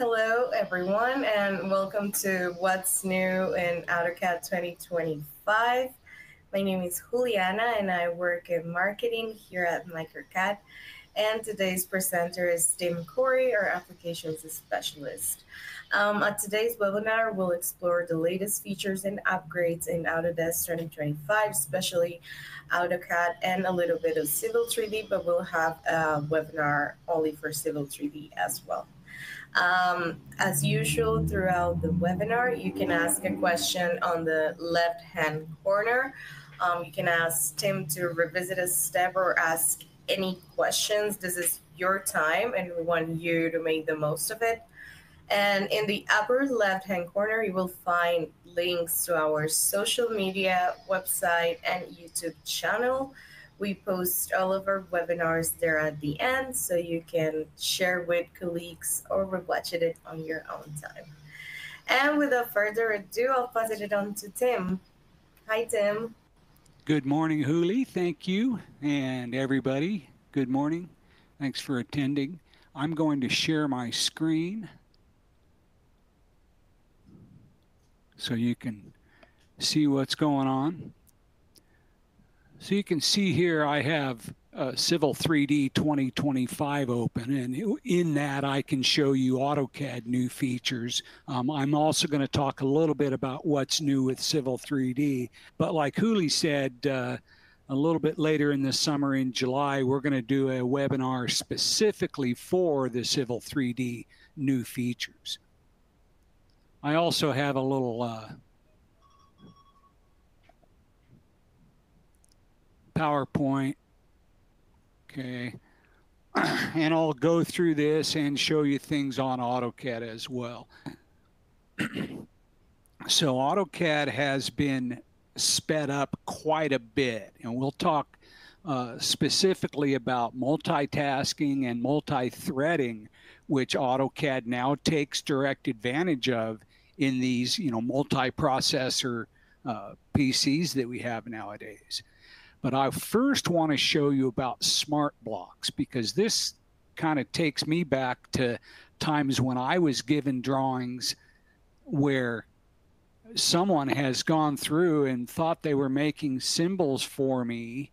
Hello, everyone, and welcome to What's New in AutoCAD 2025. My name is Juliana, and I work in marketing here at MicroCAD. And today's presenter is Tim Corey, our applications specialist. Um, at today's webinar, we'll explore the latest features and upgrades in Autodesk 2025, especially AutoCAD and a little bit of Civil 3D, but we'll have a webinar only for Civil 3D as well. Um, as usual, throughout the webinar, you can ask a question on the left-hand corner. Um, you can ask Tim to revisit a step or ask any questions. This is your time, and we want you to make the most of it. And in the upper left-hand corner, you will find links to our social media, website, and YouTube channel. We post all of our webinars there at the end so you can share with colleagues or watch it on your own time. And without further ado, I'll pass it on to Tim. Hi, Tim. Good morning, Huli. Thank you. And everybody, good morning. Thanks for attending. I'm going to share my screen so you can see what's going on. So you can see here I have uh, Civil 3D 2025 open, and in that I can show you AutoCAD new features. Um, I'm also going to talk a little bit about what's new with Civil 3D. But like Huli said, uh, a little bit later in the summer in July, we're going to do a webinar specifically for the Civil 3D new features. I also have a little uh, PowerPoint. Okay. And I'll go through this and show you things on AutoCAD as well. so AutoCAD has been sped up quite a bit, and we'll talk uh, specifically about multitasking and multi-threading, which AutoCAD now takes direct advantage of in these, you know, multi-processor uh, PCs that we have nowadays. But I first want to show you about smart blocks because this kind of takes me back to times when I was given drawings where someone has gone through and thought they were making symbols for me.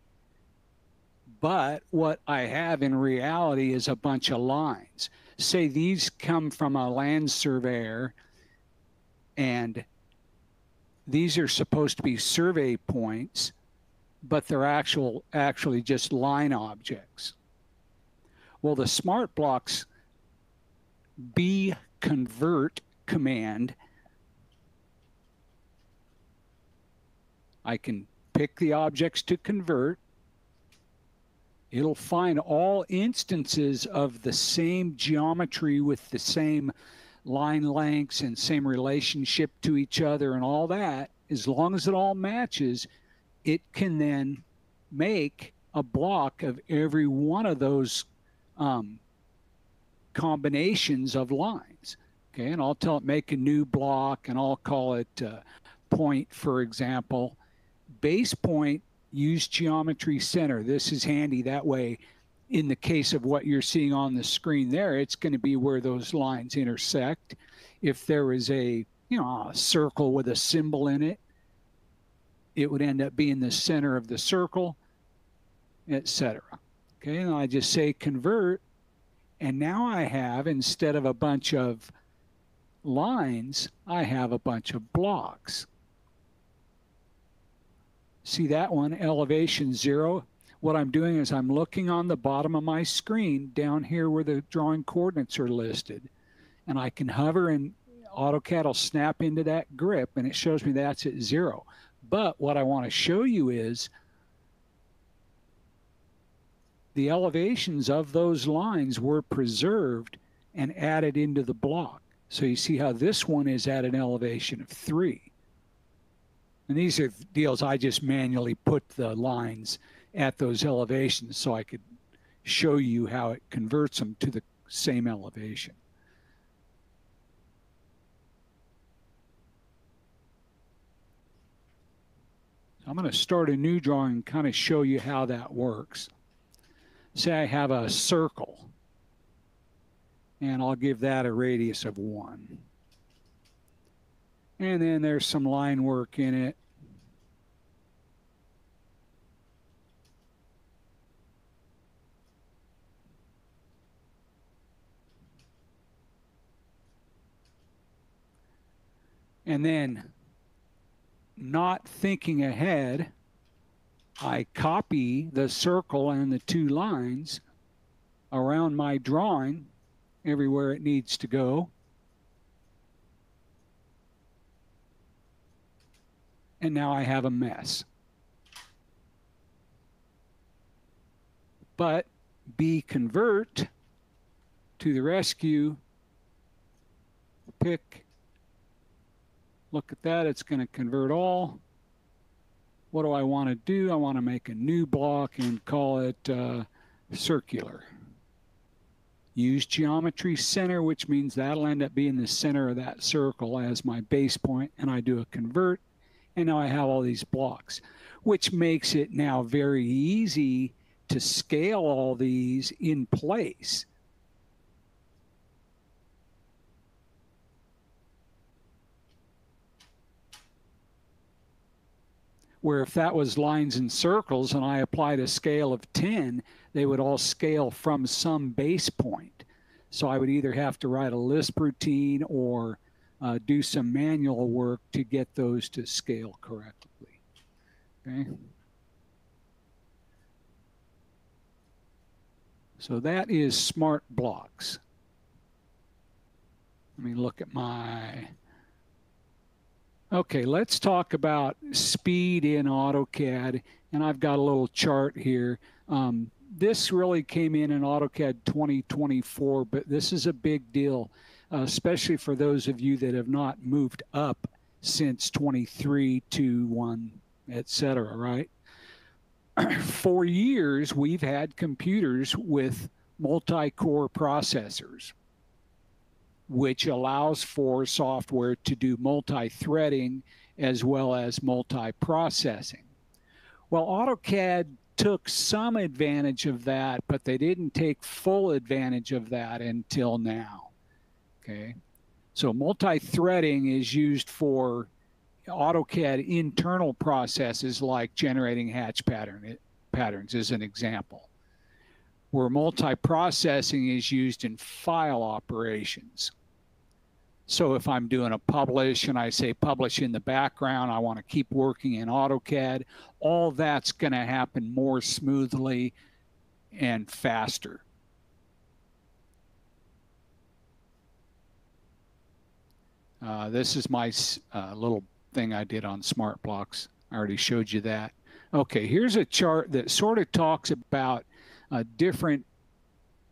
But what I have in reality is a bunch of lines. Say these come from a land surveyor and these are supposed to be survey points but they're actual actually just line objects. Well, the smart blocks B convert command, I can pick the objects to convert. It'll find all instances of the same geometry with the same line lengths and same relationship to each other and all that. As long as it all matches, it can then make a block of every one of those um, combinations of lines. Okay, and I'll tell it make a new block and I'll call it uh, point, for example. Base point, use geometry center. This is handy that way. In the case of what you're seeing on the screen there, it's going to be where those lines intersect. If there is a you know a circle with a symbol in it, it would end up being the center of the circle, etc. Okay, and I just say convert, and now I have, instead of a bunch of lines, I have a bunch of blocks. See that one, elevation zero? What I'm doing is I'm looking on the bottom of my screen down here where the drawing coordinates are listed. And I can hover and AutoCAD will snap into that grip and it shows me that's at zero. But what I want to show you is the elevations of those lines were preserved and added into the block. So you see how this one is at an elevation of three. And these are deals I just manually put the lines at those elevations so I could show you how it converts them to the same elevation. I'm going to start a new drawing and kind of show you how that works. Say I have a circle. And I'll give that a radius of 1. And then there's some line work in it. And then not thinking ahead, I copy the circle and the two lines around my drawing everywhere it needs to go. And now I have a mess. But B convert to the rescue, pick Look at that, it's going to convert all. What do I want to do? I want to make a new block and call it uh, circular. Use geometry center, which means that'll end up being the center of that circle as my base point, and I do a convert, and now I have all these blocks, which makes it now very easy to scale all these in place where if that was lines and circles and I applied a scale of 10, they would all scale from some base point. So I would either have to write a Lisp routine or uh, do some manual work to get those to scale correctly. Okay. So that is smart blocks. Let me look at my Okay, let's talk about speed in AutoCAD. And I've got a little chart here. Um, this really came in in AutoCAD 2024, but this is a big deal, uh, especially for those of you that have not moved up since 23 to 1, etc. right? for years, we've had computers with multi-core processors which allows for software to do multi-threading as well as multi-processing. Well, AutoCAD took some advantage of that, but they didn't take full advantage of that until now. Okay. So multi-threading is used for AutoCAD internal processes like generating hatch pattern patterns as an example. Where multi-processing is used in file operations. So if I'm doing a publish and I say publish in the background, I want to keep working in AutoCAD, all that's going to happen more smoothly and faster. Uh, this is my uh, little thing I did on Smart Blocks. I already showed you that. Okay, here's a chart that sort of talks about uh, different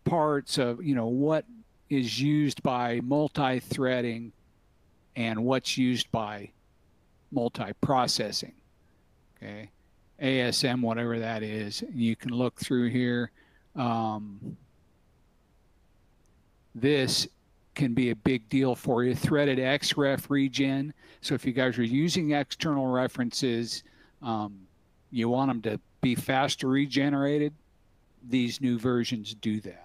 parts of, you know, what is used by multi-threading and what's used by multi-processing. Okay, ASM, whatever that is, you can look through here. Um, this can be a big deal for you. Threaded XREF regen. So if you guys are using external references, um, you want them to be faster regenerated. These new versions do that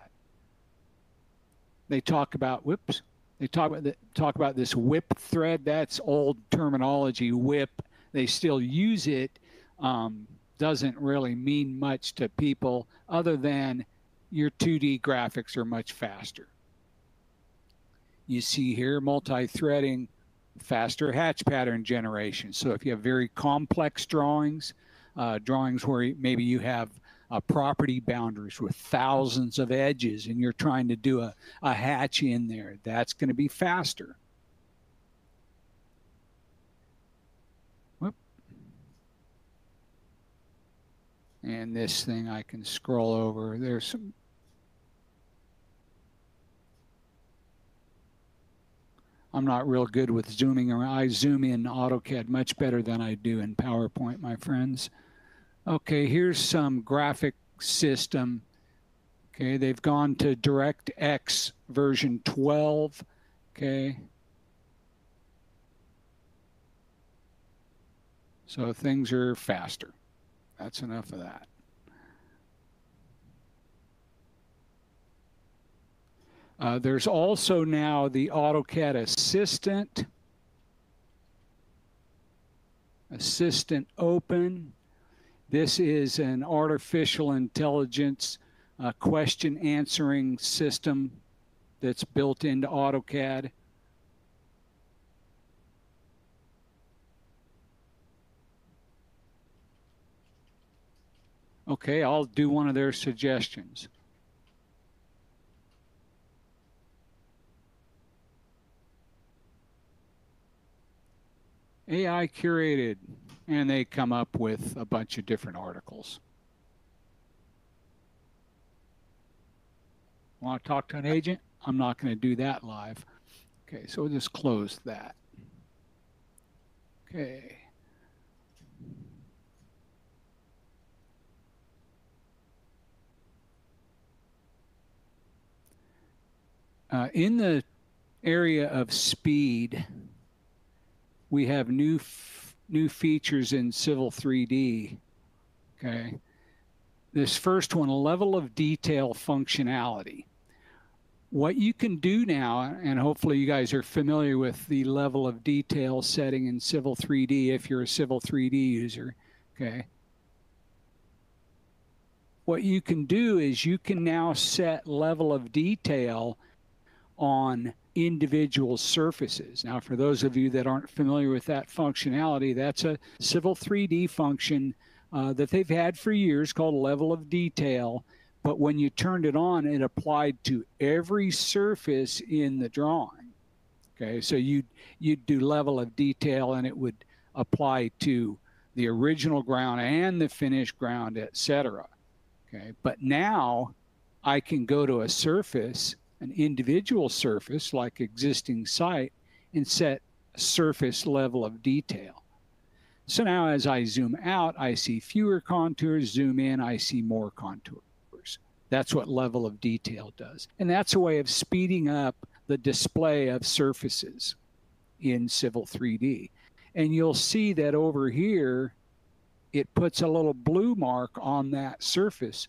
they talk about whoops they talk about the, talk about this whip thread. That's old terminology whip. They still use it um, doesn't really mean much to people other than your 2d graphics are much faster. You see here multi-threading faster hatch pattern generation. So if you have very complex drawings uh, drawings where maybe you have uh, property boundaries with thousands of edges and you're trying to do a, a hatch in there, that's going to be faster. Whoop. And this thing I can scroll over. There's some I'm not real good with zooming around. I zoom in AutoCAD much better than I do in PowerPoint, my friends. Okay, here's some graphic system. Okay, they've gone to DirectX version 12. Okay. So things are faster. That's enough of that. Uh, there's also now the AutoCAD Assistant. Assistant Open. This is an artificial intelligence uh, question answering system that's built into AutoCAD. Okay, I'll do one of their suggestions. AI curated, and they come up with a bunch of different articles. Want to talk to an agent? I'm not going to do that live. Okay, so we'll just close that. Okay. Uh, in the area of speed, we have new new features in Civil 3D. Okay. This first one, level of detail functionality. What you can do now, and hopefully you guys are familiar with the level of detail setting in Civil 3D if you're a Civil 3D user. Okay. What you can do is you can now set level of detail on individual surfaces. Now, for those of you that aren't familiar with that functionality, that's a Civil 3D function uh, that they've had for years called level of detail. But when you turned it on, it applied to every surface in the drawing. Okay, so you'd, you'd do level of detail and it would apply to the original ground and the finished ground, etc. Okay, but now I can go to a surface an individual surface like existing site and set surface level of detail. So now as I zoom out, I see fewer contours, zoom in, I see more contours. That's what level of detail does. And that's a way of speeding up the display of surfaces in Civil 3D. And you'll see that over here, it puts a little blue mark on that surface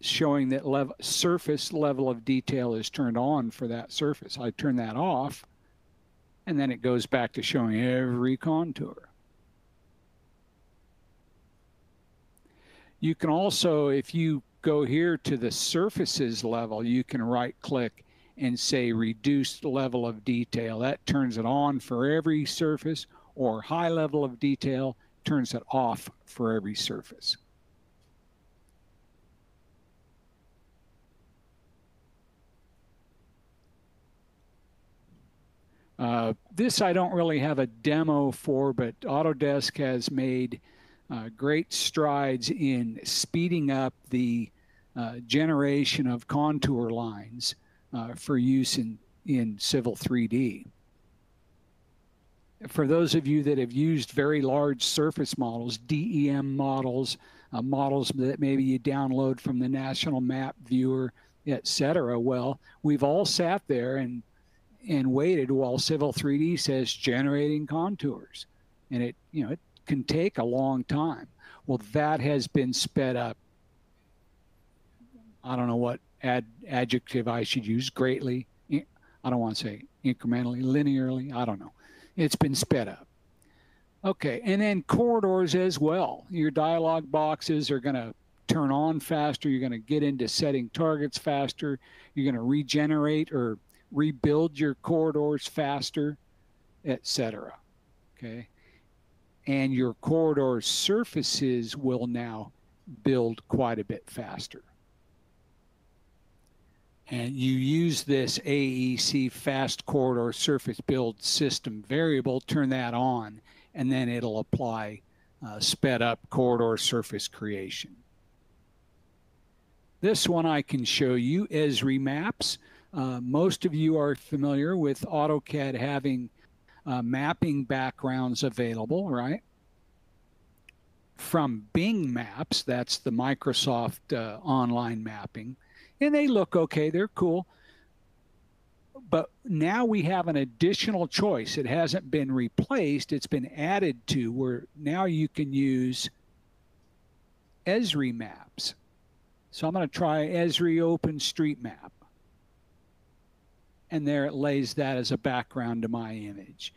showing that level, surface level of detail is turned on for that surface. I turn that off, and then it goes back to showing every contour. You can also, if you go here to the surfaces level, you can right click and say reduced level of detail. That turns it on for every surface or high level of detail turns it off for every surface. Uh, this I don't really have a demo for, but Autodesk has made uh, great strides in speeding up the uh, generation of contour lines uh, for use in, in Civil 3D. For those of you that have used very large surface models, DEM models, uh, models that maybe you download from the National Map Viewer, etc. Well, we've all sat there and and waited while Civil 3D says generating contours. And it, you know, it can take a long time. Well, that has been sped up. I don't know what ad, adjective I should use, greatly. I don't want to say incrementally, linearly. I don't know. It's been sped up. Okay, and then corridors as well. Your dialog boxes are going to turn on faster. You're going to get into setting targets faster. You're going to regenerate or rebuild your corridors faster, etc. Okay. And your corridor surfaces will now build quite a bit faster. And you use this AEC fast corridor surface build system variable, turn that on, and then it'll apply uh, sped up corridor surface creation. This one I can show you, Esri Maps. Uh, most of you are familiar with AutoCAD having uh, mapping backgrounds available, right? From Bing Maps, that's the Microsoft uh, online mapping, and they look okay, they're cool. But now we have an additional choice. It hasn't been replaced, it's been added to where now you can use Esri Maps. So I'm going to try Esri OpenStreetMap. And there it lays that as a background to my image.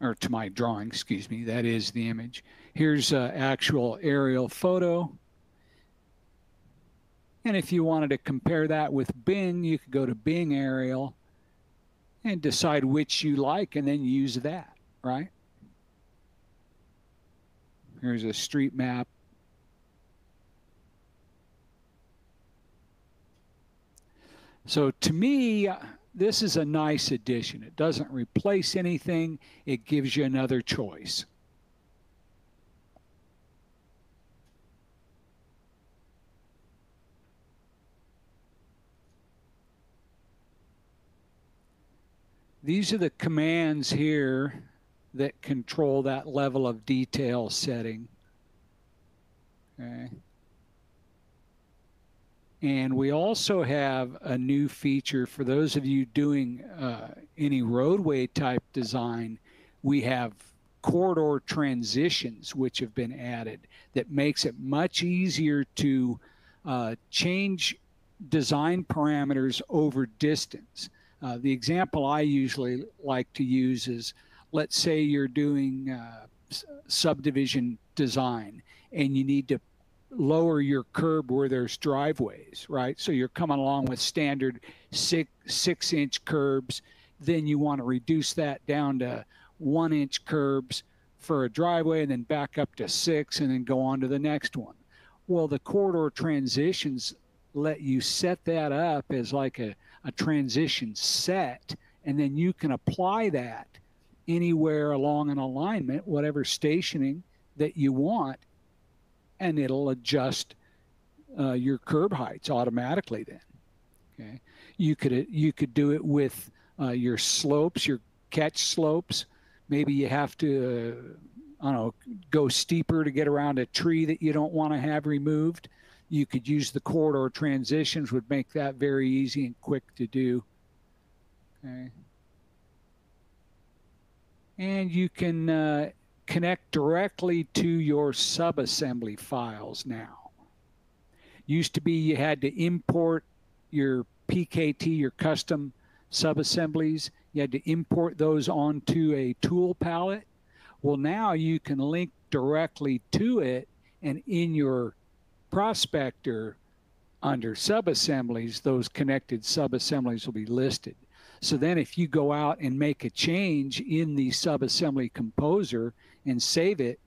Or to my drawing, excuse me. That is the image. Here's an actual aerial photo. And if you wanted to compare that with Bing, you could go to Bing Aerial and decide which you like and then use that, right? Here's a street map. So to me, this is a nice addition. It doesn't replace anything. It gives you another choice. These are the commands here that control that level of detail setting. Okay. And we also have a new feature for those of you doing uh, any roadway type design. We have corridor transitions which have been added that makes it much easier to uh, change design parameters over distance. Uh, the example I usually like to use is let's say you're doing uh, subdivision design and you need to lower your curb where there's driveways, right? So you're coming along with standard six six inch curbs. Then you want to reduce that down to one inch curbs for a driveway and then back up to six and then go on to the next one. Well, the corridor transitions let you set that up as like a a transition set, and then you can apply that anywhere along an alignment, whatever stationing that you want, and it'll adjust uh, your curb heights automatically. Then, okay, you could you could do it with uh, your slopes, your catch slopes. Maybe you have to, uh, I don't know, go steeper to get around a tree that you don't want to have removed you could use the corridor transitions would make that very easy and quick to do. Okay. And you can uh, connect directly to your subassembly files now. Used to be you had to import your PKT, your custom subassemblies. You had to import those onto a tool palette. Well, now you can link directly to it and in your prospector under subassemblies, those connected subassemblies will be listed. So then if you go out and make a change in the subassembly composer and save it,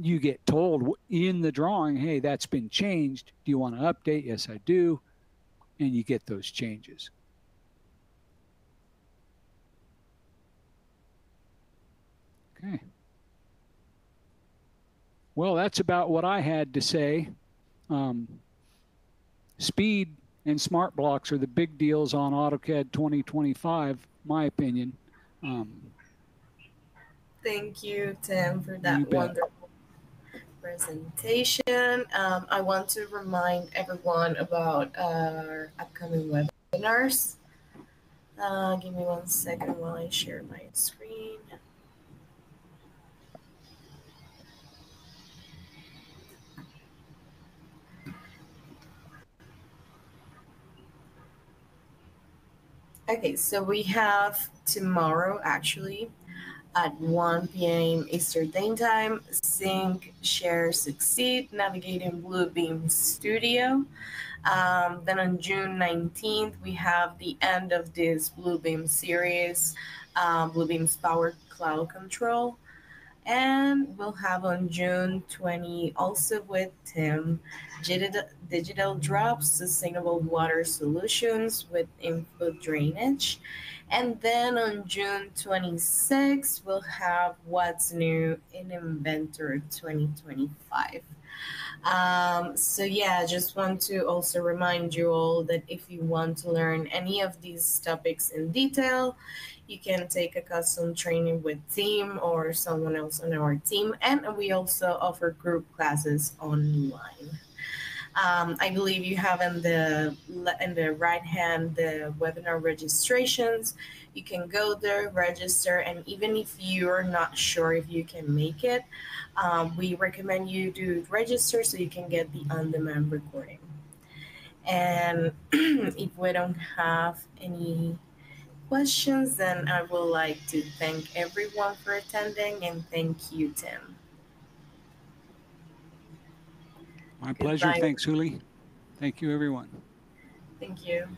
you get told in the drawing, hey, that's been changed. Do you want to update? Yes, I do. And you get those changes. Okay. Well, that's about what I had to say. Um, speed and smart blocks are the big deals on AutoCAD 2025, my opinion. Um, Thank you, Tim, for that wonderful presentation. Um, I want to remind everyone about our upcoming webinars. Uh, give me one second while I share my screen. Okay, so we have tomorrow actually at 1 p.m. Eastern Time, Sync, Share, Succeed, Navigating Bluebeam Studio. Um, then on June 19th, we have the end of this Bluebeam series, um, Bluebeam's Power Cloud Control. And we'll have on June 20 also with Tim digital, drops, sustainable water solutions with InfoDrainage. And then on June 26, we'll have what's new in Inventor 2025. Um, so yeah, just want to also remind you all that if you want to learn any of these topics in detail, you can take a custom training with Tim or someone else on our team. And we also offer group classes online. Um, I believe you have in the in the right hand the webinar registrations. You can go there, register, and even if you're not sure if you can make it, um, we recommend you do register so you can get the on-demand recording. And if we don't have any questions, then I would like to thank everyone for attending and thank you, Tim. My pleasure. Goodbye. Thanks, Huli. Thank you, everyone. Thank you.